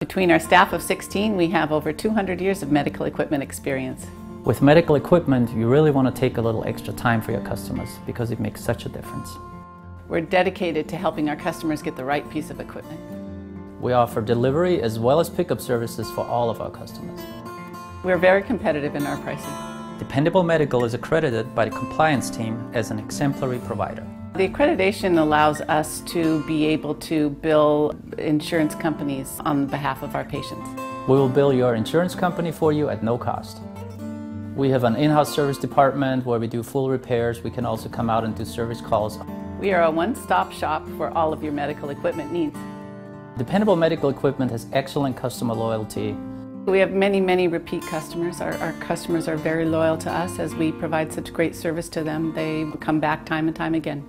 Between our staff of 16, we have over 200 years of medical equipment experience. With medical equipment, you really want to take a little extra time for your customers because it makes such a difference. We're dedicated to helping our customers get the right piece of equipment. We offer delivery as well as pickup services for all of our customers. We're very competitive in our pricing. Dependable Medical is accredited by the compliance team as an exemplary provider. The accreditation allows us to be able to bill insurance companies on behalf of our patients. We will bill your insurance company for you at no cost. We have an in-house service department where we do full repairs. We can also come out and do service calls. We are a one-stop shop for all of your medical equipment needs. Dependable Medical Equipment has excellent customer loyalty. We have many, many repeat customers. Our, our, customers are very loyal to us as we provide such great service to them. They come back time and time again.